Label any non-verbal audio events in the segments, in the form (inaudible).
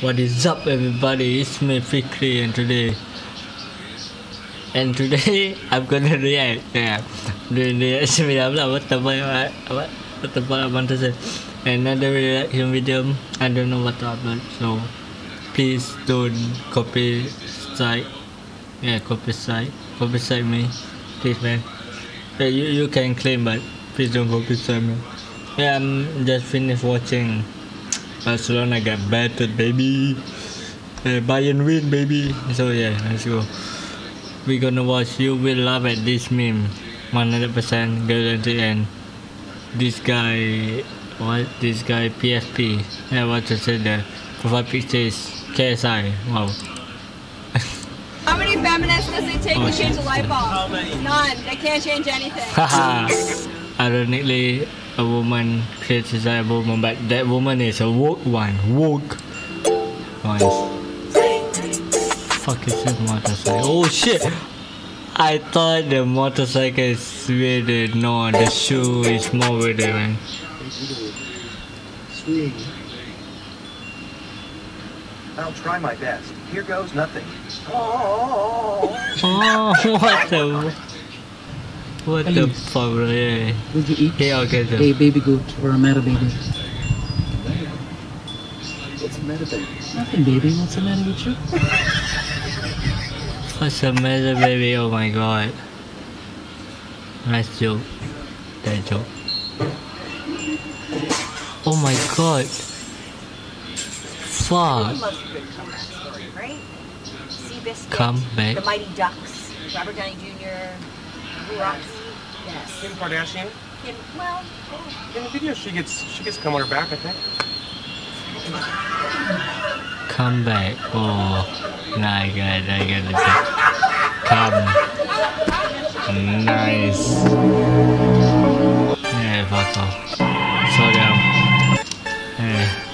What is up everybody? It's me Fikry and today and today (laughs) I'm gonna react. Yeah. Doing reaction video lah. What the fuck? What what the fuck? I want to say another reaction video I don't know what to upload. So please don't copy strike yeah copy strike copy strike me. Please man. Yeah, you, you can claim but please don't copy strike me. Yeah I'm just finished watching Barcelona got battered, baby. Uh, Bayern win, baby. So yeah, let's go. We're gonna watch. You will love at this meme, 100% guarantee. And this guy, what? This guy PFP. Yeah, what to say there? Profile picture is KSI. Wow. How many feminists does it take Oh, to change a light bulb? None. They can't change anything. Haha. Ironically, a woman criticized a woman, but that woman is a woke one. Woke. One. Fuck is this motorcycle? Oh shit! I thought the motorcycle is weirded. No, the shoe is more weirded, man. Swing. I'll try my best. Here goes nothing. Oh, Oh, (laughs) what the? Oh. What the fuck, bro? Yeah. Would you eat Yeah, okay, so. a baby goat or a meta baby? what's the matter, baby? Nothing, baby. What's the matter with you? What's the matter, baby? Oh my god. Nice joke. That joke. Oh my god. Fuck. loves a good comeback story, right? Seabiscuit, Come back. the Mighty Ducks, Robert Downey Jr., Roxy. Yes. Kim Kardashian. Kim, well, oh. In the video, she gets she gets come on her back, I think. Come back. Oh. Nah, I got it. I got it. Come. Nice. Yeah, fuck off. Slow down. Yeah.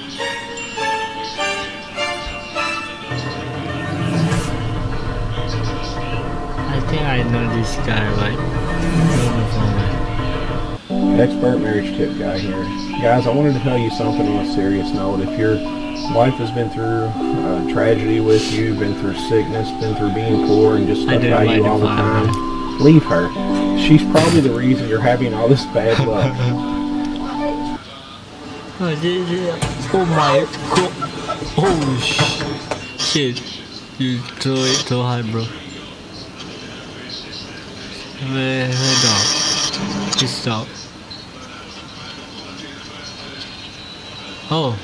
Think I know this guy, right? Don't know expert marriage tip guy here. Guys, I wanted to tell you something on a serious note. If your wife has been through uh, tragedy with you, been through sickness, been through being poor and just I stuck by like you all the time, leave her. She's probably the reason you're having all this bad luck. (laughs) Oh, oh my. Oh shit. You throw it too high bro. Dog? Oh.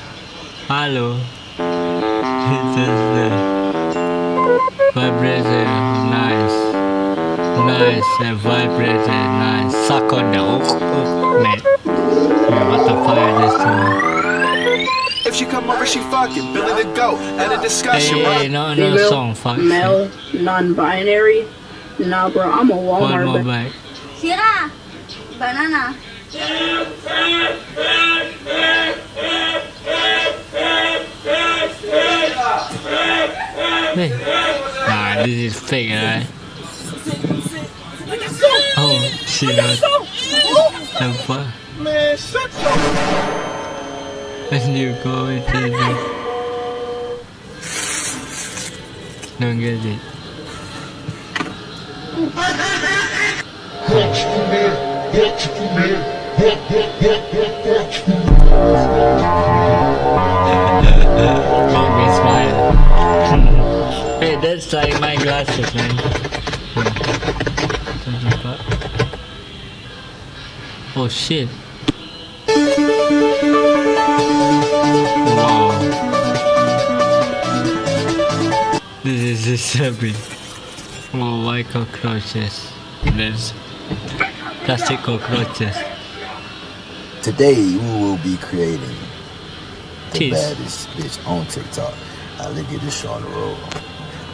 Hello. It's just there. Vibration. Nice. Nice. And vibration. Nice. Suck on the. Oh, oh, man. Yeah, what the fuck I just doing? If she come over, she fucking Billy the Goat at a discussion. Hey, hey, no, no song, fuck. male, non-binary. Nah, bro, I'm a One Walmart. more ba- back. Sira, banana. Hey. Nah, this is fake, right? Oh, shit. what The fuck? Man, shut your When you go into the... Don't get it. Make me smile. hey, that's like my glasses, man. Oh shit. Wow. This is disturbing. Oh, why cockroaches? There's plastic cockroaches. Today we will be creating the Cheese. baddest bitch on TikTok. Uh, let's get this show on the road.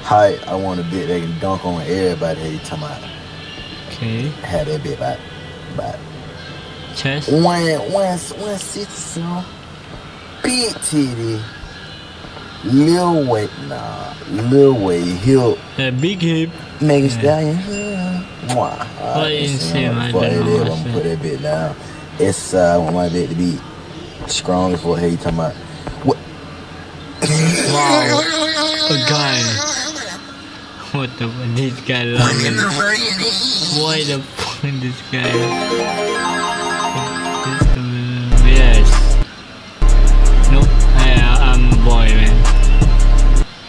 Hi, I want a bit that can dunk on everybody every time I Okay. have that bit about about Chest. one one one sixty some big titty. Lil weight, nah, Lil weight, heel, A big hip. Megan. Stallion. Mwah. What Alright, you listen, I'm gonna it know I'm I gonna put that bit down. It's uh, I want my bit to be strong as what hey you talking about. What? Wow. A guy. What the fuck? This guy laughing. Why the fuck this guy? Yes. Nope. I, I'm a boy, man.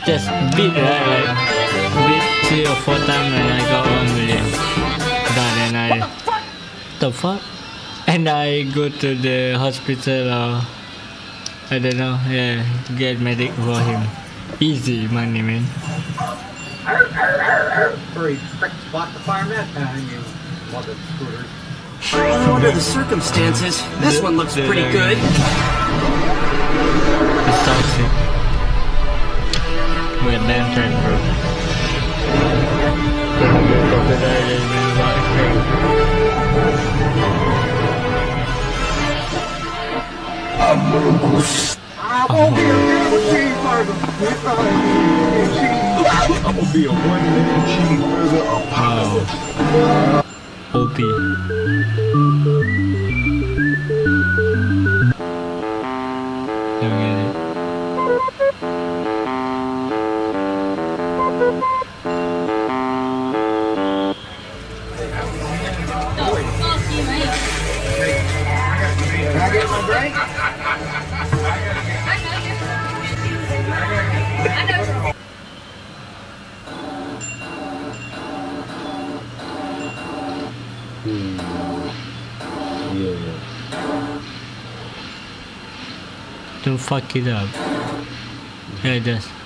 Just beat, right? Like, three or four times and I got one million. Done and I... The fuck? And I go to the hospital or... I don't know, yeah, get medic for him. Easy money, man. Hurry, quick, spot the fireman behind you. Mother scooters. Under the circumstances, this one looks pretty good. It's toxic. We're damn track, bro. I'm gonna be a one-man cheeseburger. Wow. OP. Yeah. Don't fuck it up. Yeah, just. Um,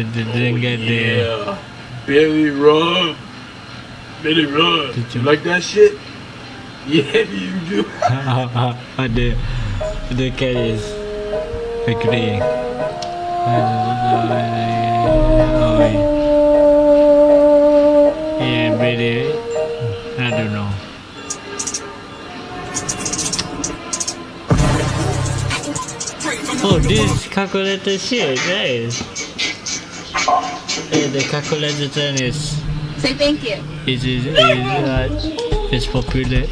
Oh, didn't get the. Billy Rob. Billy Rob. Did You like that shit? Yeah, (laughs) you do. (laughs) I the the cat is agreeing. Uh, uh, uh, yeah, Billy. I don't know. Oh, this calculator shit, guys. Yeah, the calculator thing is Say thank you. is is is uh, is popular.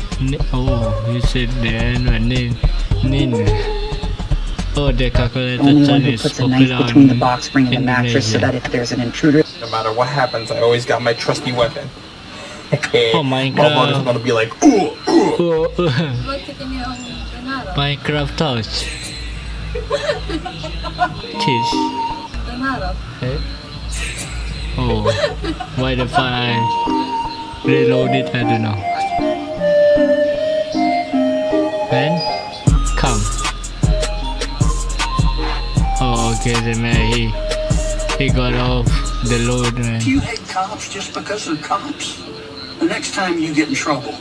Oh, you said the N word, nin nin. Oh, the calculator Only one thing who is puts a knife popular between the box spring and the mattress so that if there's an intruder, No matter what happens, I always got my trusty weapon. (laughs) Oh my Motherfuckers god. gonna be like, ooh, ooh. Oh, Look at the new Donado. Minecraft touch. (laughs) Cheese. Donado. Eh? Oh, why the fuck I reload it? I don't know. Then come. Oh, okay, then man, he he got off the load, man. You hate cops just because they're cops? The next time you get in trouble,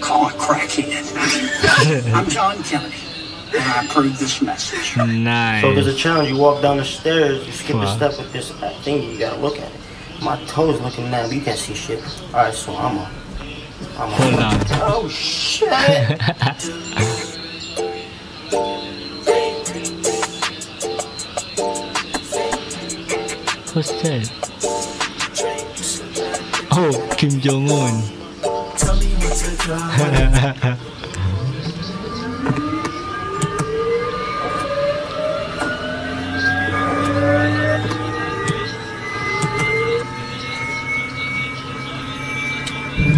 call a crackhead. (laughs) I'm John Kennedy, and I approve this message. Nice. So there's a challenge. You walk down the stairs, you skip Wow. a step with this uh, thing. You gotta look at it. My toes looking numb. you can't see shit. All right, so I'm a. I'm a Hold on. Oh shit! (laughs) What's that? Oh, Kim Jong Un. (laughs)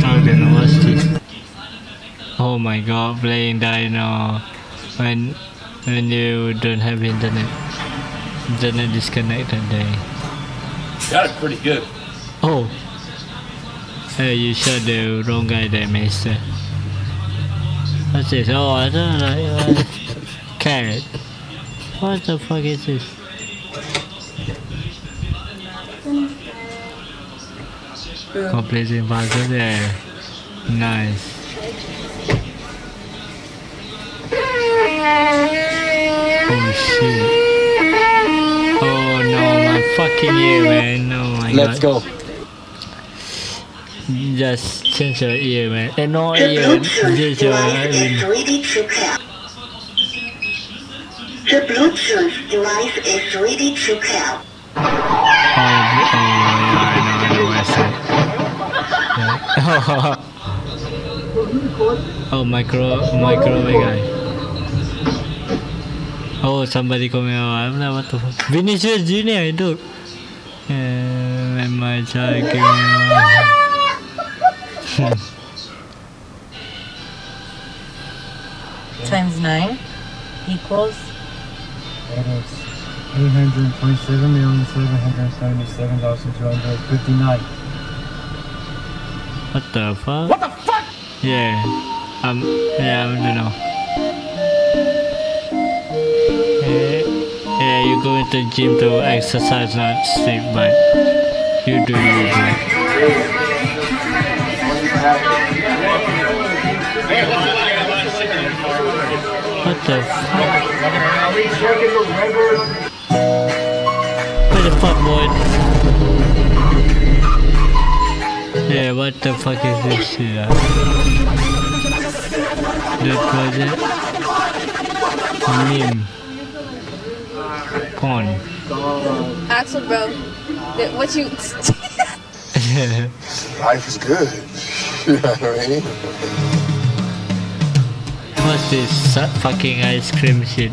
I don't know what's this. Oh my god, playing Dino when when you don't have internet. Internet disconnected day. Got it pretty good. Oh. Hey, you shot the wrong guy there, mister. What's this? Oh, I don't know. Uh, carrot. What the fuck is this? Completing puzzle there. Nice. Oh shit. Oh no, my fucking ear, man. Oh my Let's god. go. Just change your ear, man. And no ear, just your ear. ready to pair. The Bluetooth device is ready to pair. Oh, oh yeah, I know, I know (laughs) what I said. Yeah. oh, micro, microwave guy. Oh, somebody coming out. I'm like, what the fuck? Vinicius Junior, look. Yeah, my child came out. Times nine equals. That is eight hundred twenty-seven million seven hundred seventy-seven thousand two hundred fifty-nine. What the fuck? What the fuck? Yeah. Um. Yeah. I don't know. Yeah. You go into gym to exercise, not sleep, but you do you. bro. What the fuck? What the fuck, boy? Yeah, what the fuck is this shit? The project? Meme. Porn. Axel, bro. What you? Life is good. you know what I mean? What's this fucking ice cream shit?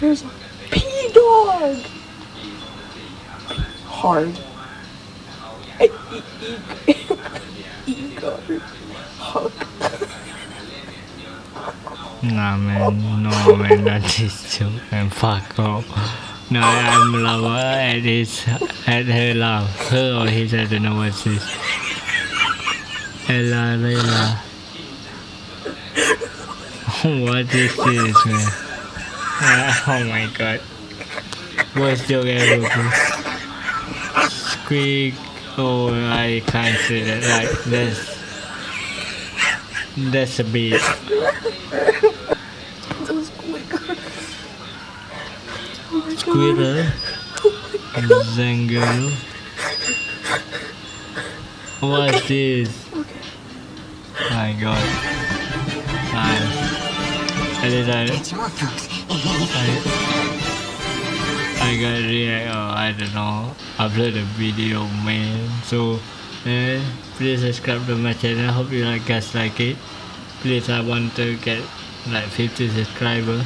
There's a pea dog. Hard. E- Nah man, no man, not this joke man, fuck off. No, I'm love at his, at her love, her or his, I don't know what's this. Ella, Layla. what is this man? Ah, oh my god. Worst joke ever bro. Squeak, oh I can't say that, like that's, that's a beat. Those quicker. Squirrel, Zangle. What's this? My god. Nice. I did I, I, I got react or I don't know upload a video man so eh, please subscribe to my channel. Hope you like guys like it. Please I want to get like 50 subscribers.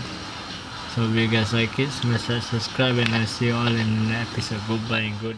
So if you guys like it, smash that subscribe and I'll see you all in the next episode. Goodbye and good